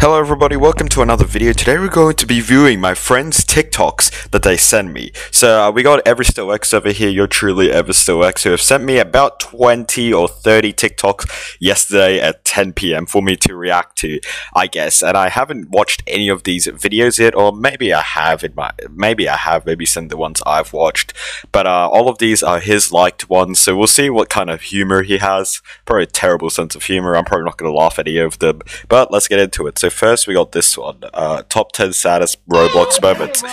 Hello everybody, welcome to another video. Today we're going to be viewing my friends' TikToks that they send me. So uh, we got EveryStillX over here, you're truly EverStillX, who have sent me about 20 or 30 TikToks yesterday at 10 p.m. for me to react to, I guess. And I haven't watched any of these videos yet, or maybe I have in my, maybe I have, maybe some of the ones I've watched. But uh, all of these are his liked ones, so we'll see what kind of humor he has. Probably a terrible sense of humor, I'm probably not going to laugh at any of them. But let's get into it. So first we got this one. Uh, top 10 saddest Roblox moments.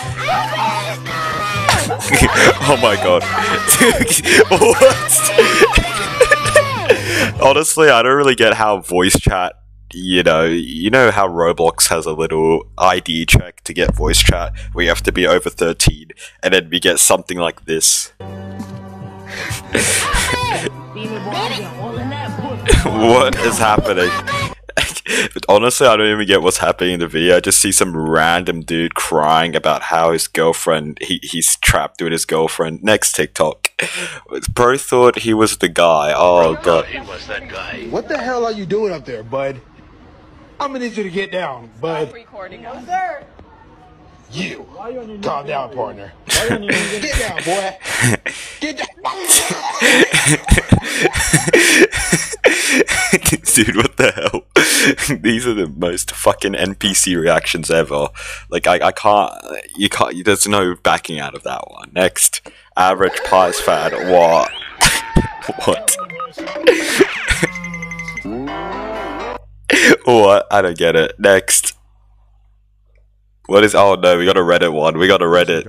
oh my god. what? Honestly, I don't really get how voice chat, you know, you know how Roblox has a little ID check to get voice chat where you have to be over 13 and then we get something like this. what is happening? Honestly, I don't even get what's happening in the video. I just see some random dude crying about how his girlfriend he, he's trapped with his girlfriend. Next TikTok. Bro thought he was the guy. Oh god. He was that guy. What the hell are you doing up there, bud? I'm gonna need you to get down, bud. recording us. sir. You. Calm down, partner. get down, boy. Get down. Dude, what the hell? These are the most fucking NPC reactions ever. Like, I, I can't, you can't, there's no backing out of that one. Next, average pies fan. What? what? what? I don't get it. Next. What is? Oh no, we got a Reddit one. We got a Reddit.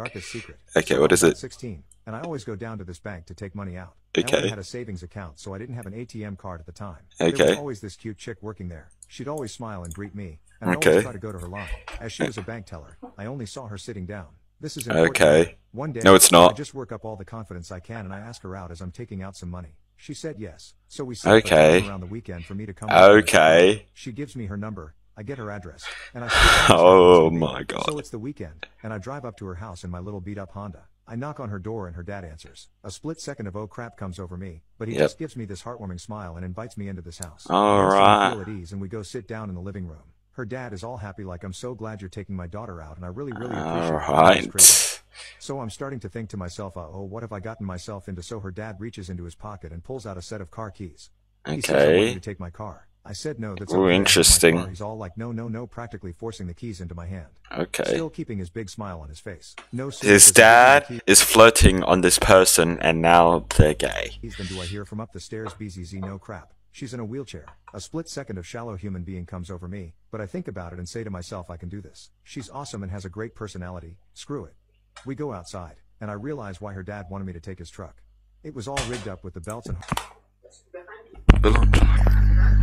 Okay, what is it? 16, and I always go down to this bank to take money out. I Okay. only had a savings account, so I didn't have an ATM card at the time. There Okay. was always this cute chick working there. She'd always smile and greet me, and I Okay. always try to go to her line. As she was a bank teller, I only saw her sitting down. This is important. Okay. One day, No, it's not. I just work up all the confidence I can, and I ask her out as I'm taking out some money. She said yes, so we set Okay. around the weekend for me to come. Okay. She gives me her number. I get her address, and I. Oh my God. So it's the weekend, and I drive up to her house in my little beat-up Honda. I knock on her door, and her dad answers. A split second of oh crap comes over me, but he Yep. just gives me this heartwarming smile and invites me into this house. All I instantly. Feel at ease, and we go sit down in the living room. Her dad is all happy, like I'm so glad you're taking my daughter out, and I really, really appreciate it. It's. Alright. So I'm starting to think to myself, uh, oh, what have I gotten myself into? So her dad reaches into his pocket and pulls out a set of car keys. Okay. He says, I want you to take my car. I said no, that's Ooh, okay, I have my interesting. car." He's all like, no, no, no, practically forcing the keys into my hand. Okay. Still keeping his big smile on his face. No sooner His does he give me the dad is flirting on this person and now they're gay. than do I hear from up the stairs BZZ no crap. She's in a wheelchair. A split second of shallow human being comes over me, but I think about it and say to myself I can do this. She's awesome and has a great personality. Screw it. We go outside, and I realize why her dad wanted me to take his truck. It was all rigged up with the belts and Balloon.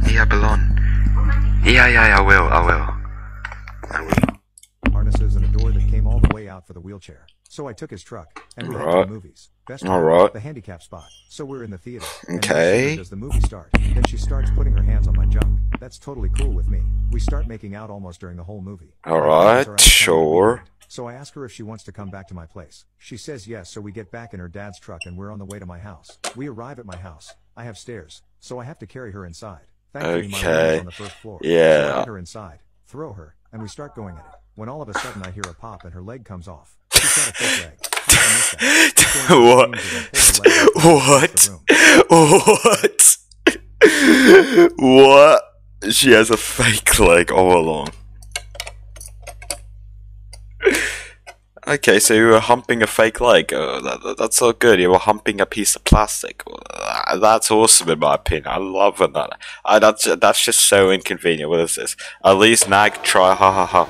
Yeah, balloon. Yeah, yeah, I will, I will. I will. harnesses and a door that came all the way out for the wheelchair. So I took his truck, and we head to Alright. the movies. Best Alright. part, the handicap spot. So we're in the theater. Okay. Does the movie start? Then she starts putting her hands on my junk. That's totally cool with me. We start making out almost during the whole movie. Alright, Our plans are out of town sure. So I ask her if she wants to come back to my place. She says yes, so we get back in her dad's truck and we're on the way to my house. We arrive at my house. I have stairs, so I have to carry her inside. Thankfully, Okay. on the first floor. Yeah. So I her inside, throw her, and we start going at it. When all of a sudden I hear a pop and her leg comes off. She's got a fake leg. I missed that. Keep going What? to the scenes as I pull her leg across the room. What? What? She has a fake leg all along. Okay, so you were humping a fake leg. Oh, that, that- that's so good. You were humping a piece of plastic. That's awesome, in my opinion. I love that. Uh, that's that's just so inconvenient. What is this? At least nag try. Ha ha ha.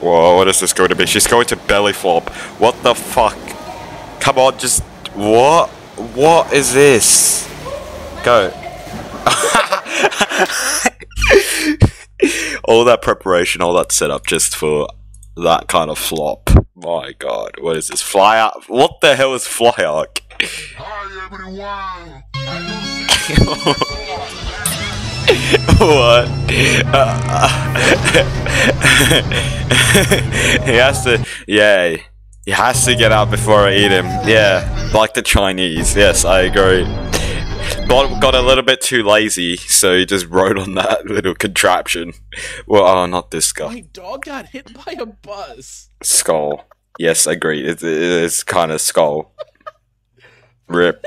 Whoa, what is this going to be? She's going to belly flop. What the fuck? Come on, just what? What is this? Go. all that preparation, all that setup just for that kind of flop. My god, what is this? Fly arc? What the hell is fly arc? What? he has to, yeah, he has to get out before I eat him. Yeah, like the Chinese. Yes, I agree. Got, got a little bit too lazy, so he just rode on that little contraption. Well, oh, not this guy. My dog got hit by a bus. Skull. Yes, agreed. It, it is kind of skull. Rip.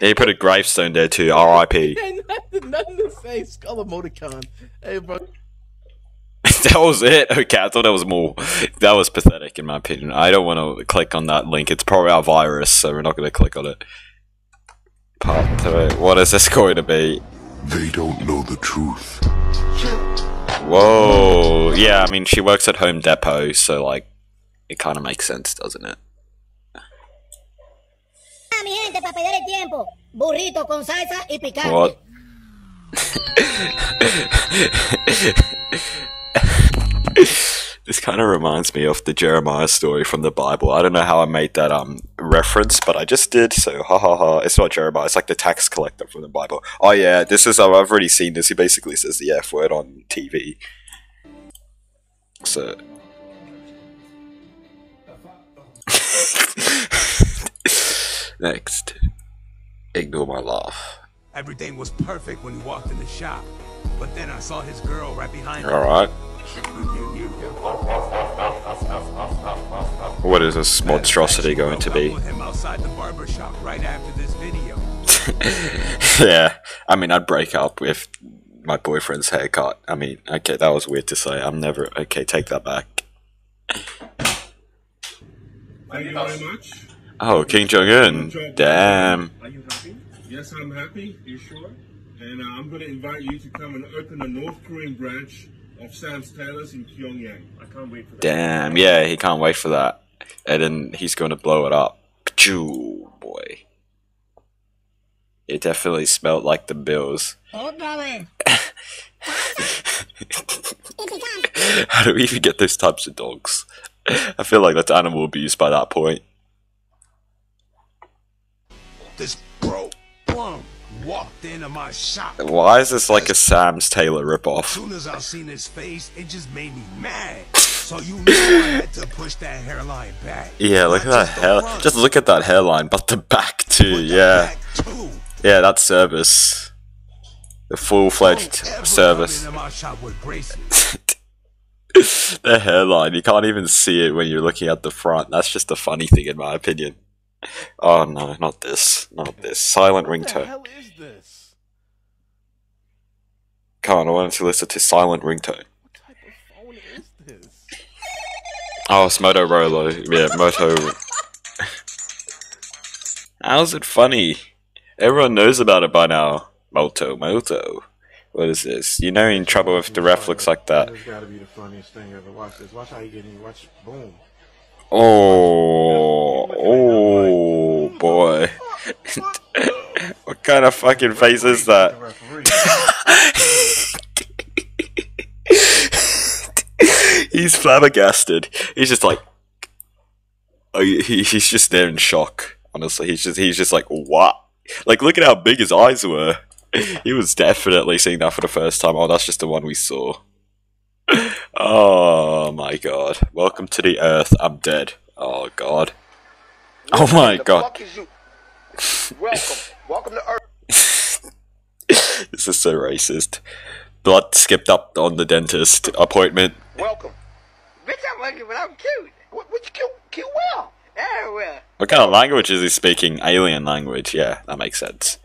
he put a gravestone there too. R.I.P. Nothing to say. Skull emoticon. Hey, bro. that was it. Okay, I thought that was more. That was pathetic, in my opinion. I don't want to click on that link. It's probably our virus, so we're not going to click on it. Part three. What is this going to be? They don't know the truth. Whoa. Yeah, I mean, she works at Home Depot, so like, it kind of makes sense, doesn't it? mi gente para perder el tiempo. Burrito con salsa y picante. What? this kind of reminds me of the Jeremiah story from the Bible. I don't know how I made that um reference, but I just did. So ha ha ha. It's not Jeremiah. It's like the tax collector from the Bible. Oh yeah, this is. I've already seen this. He basically says the F word on TV. So. Next, ignore my laugh. Everything was perfect when he walked in the shop. But then I saw his girl right behind him. All right. What is this monstrosity going to be? With him outside the barber shop right after this video. yeah, I mean, I'd break up with my boyfriend's haircut. I mean, okay, that was weird to say. I'm never. Okay, take that back. Thank you very much. Oh, Kim Jong Un. Damn. Are you happy? Yes, I'm happy. You sure? And uh, I'm going to invite you to come and open a North Korean branch of Sam's Tailors in Pyongyang. I can't wait for that. Damn. Yeah, he can't wait for that. And then he's going to blow it up. Pachoo, boy. It definitely smelled like the Bills. Oh, Otra. How do we even get those types of dogs? I feel like that's animal abuse by that point. This bro plum walked into my shop. Why is this like a Sam's Tailor As ripoff? soon as I seen his face, it just made me mad. So you know I had to push that hairline back. Yeah, look at that hair. front, Just look at that hairline, but the back too. the Yeah, back, too. yeah, that's service. The full-fledged service. come into my shop with braces. the hairline, you can't even see it when you're looking at the front. That's just a funny thing, in my opinion. Oh no, not this, not this. Silent ringtone. What the ringtone. hell is this? Come on, I wanted to listen to silent ringtone. What type of phone is this? Oh, it's Motorola. Yeah, Moto. How's it funny? Everyone knows about it by now. Moto, Moto. What is this? You know you're in trouble if the ref looks like that. This gotta be the funniest thing ever. Watch this. Watch how you get in. Watch. Boom. Oh, boy. what kind of fucking face is that? He's flabbergasted. He's just like, oh, he's just there in shock. Honestly, he's just he's just like, what? Like, look at how big his eyes were. He was definitely seeing that for the first time. Oh, that's just the one we saw. Oh my god! Welcome to the Earth. I'm dead. Oh god. Oh my god. Welcome. Welcome to Earth. this is so racist. Blood skipped up on the dentist appointment. Welcome. Bitch, I'm lucky, but I'm cute. What, what you cute? Cute well. Yeah, well. What kind of language is he speaking? Alien language. Yeah, that makes sense.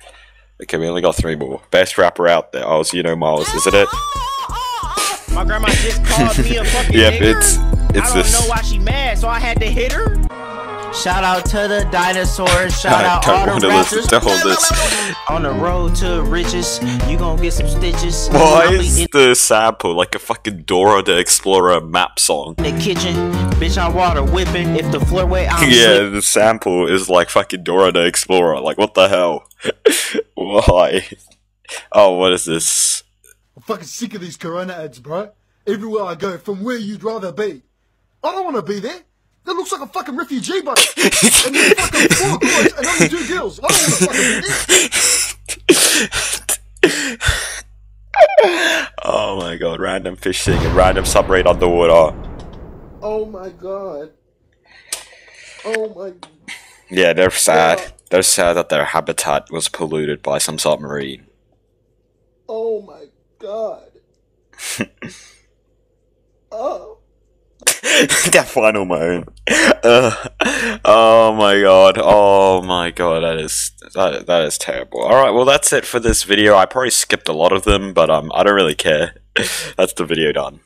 Okay, we only got three more. Best rapper out there. Oh, it's you know Miles, isn't it? My grandma just called me a fucking Yep, nigger. it's it's I don't this. know why she mad, so I had to hit her. Shout out to the dinosaurs. Shout I out don't all the to listen rappers. to all this. On the road to riches, you gonna get some stitches. Why I'll is in the sample like a fucking Dora the Explorer map song? In the kitchen, bitch. I'm water whipping. If the floor way, I'm Yeah, slipping. the sample is like fucking Dora the Explorer. Like, what the hell? Why? Oh, what is this? I'm fucking sick of these Corona ads, bro. Everywhere I go, from where you'd rather be. I don't want to be there. That looks like a fucking refugee bus. and there's fucking four boys and only two girls. I don't want to fucking. Oh my god, random fishing and random submarine underwater. Oh my god. Oh my. God. Yeah, they're sad. They're sad that their habitat was polluted by some submarine. Oh my god. oh. That final moan. Uh, oh my god. Oh my god. That is that, that is terrible. All right. Well, that's it for this video. I probably skipped a lot of them, but um, I don't really care. that's the video done.